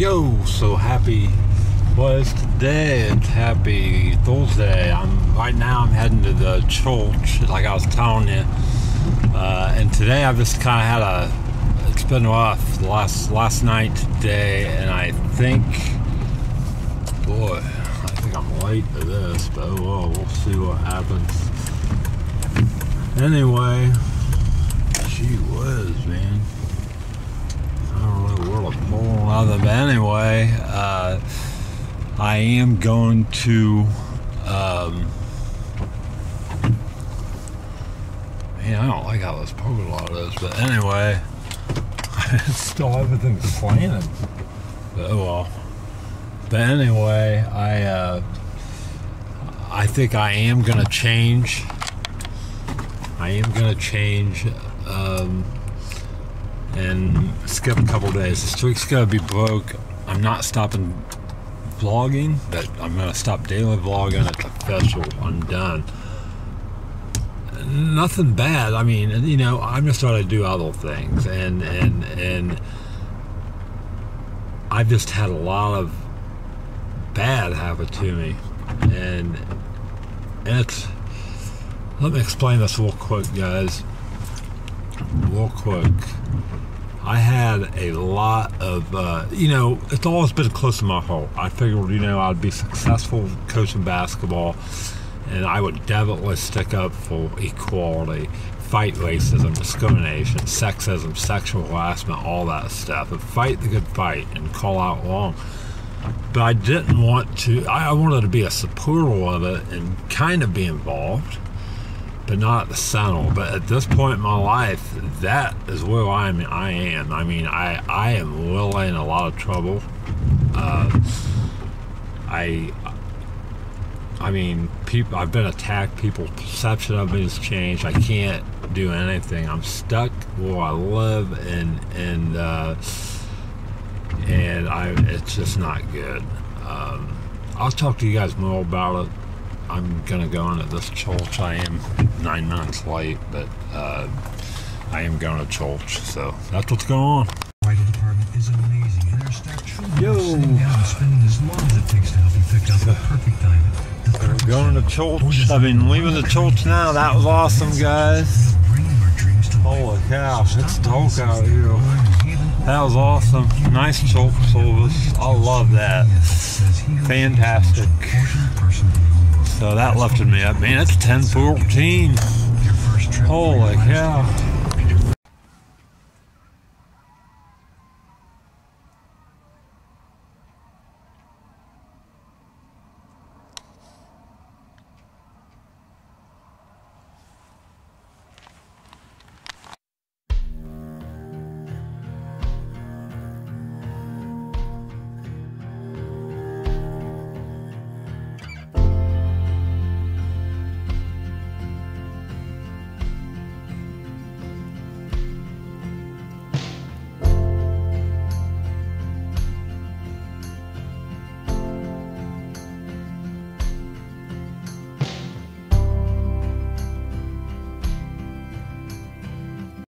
Yo, so happy. Well, today. It's happy Thursday. I'm right now. I'm heading to the church, like I was telling you. Uh, and today I've just kind of had a. It's been rough. Last last night, today, and I think, boy, I think I'm late to this, but oh well, we'll see what happens. Anyway, gee whiz, man. I don't know where to but anyway, uh, I am going to. Um, man, I don't like how this dot is, but anyway, I still everything's planted. But oh well. But anyway, I uh, I think I am gonna change. I am gonna change. Um, and skip a couple days. The streak's gonna be broke. I'm not stopping vlogging, but I'm gonna stop daily vlogging. It's official. I'm done. Nothing bad. I mean, you know, I'm just trying to do other things, and and and I've just had a lot of bad happen to me, and it's. Let me explain this real quick, guys. Real quick. I had a lot of, uh, you know, it's always been close to my heart. I figured, you know, I'd be successful coaching basketball, and I would definitely stick up for equality, fight racism, discrimination, sexism, sexual harassment, all that stuff, and fight the good fight and call out wrong. But I didn't want to, I wanted to be a supporter of it and kind of be involved but not the center. But at this point in my life, that is where I'm. I am. I mean, I I am really in a lot of trouble. Uh, I. I mean, people. I've been attacked. People's perception of me has changed. I can't do anything. I'm stuck where I live, and and uh, and I. It's just not good. Um, I'll talk to you guys more about it I'm gonna go into this church. I am nine minutes late, but uh, I am going to church, so that's what's going on. Vital department is amazing, and their staff truly Yo. sitting down and spending as long as it takes to help you pick out the perfect diamond. The perfect Going to church. I mean, leaving the church now. That was awesome, guys. Bringing your dreams to life. Holy cow, it's dark out here. That was awesome. Nice church service. I love that. Fantastic. So that lifted me up. Man, it's 1014. Holy cow.